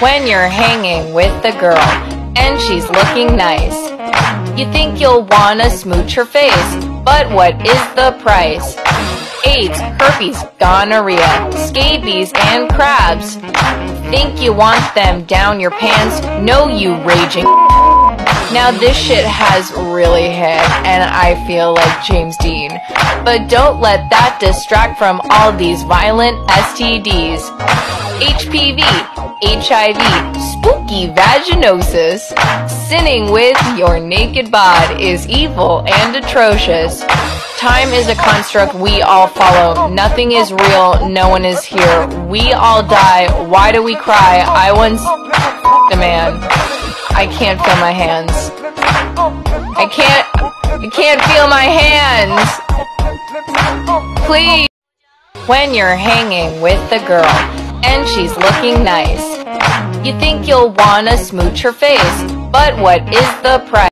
When you're hanging with the girl and she's looking nice, you think you'll wanna smooch her face, but what is the price? AIDS, herpes, gonorrhea, scabies, and crabs. Think you want them down your pants? No, you raging. Now this shit has really hit, and I feel like James Dean. But don't let that distract from all these violent STDs. HPV, HIV, spooky vaginosis. Sinning with your naked bod is evil and atrocious. Time is a construct we all follow. Nothing is real, no one is here. We all die. Why do we cry? I once the man. I can't feel my hands. I can't I can't feel my hands. Please when you're hanging with the girl and she's looking nice. You think you'll wanna smooch her face, but what is the price?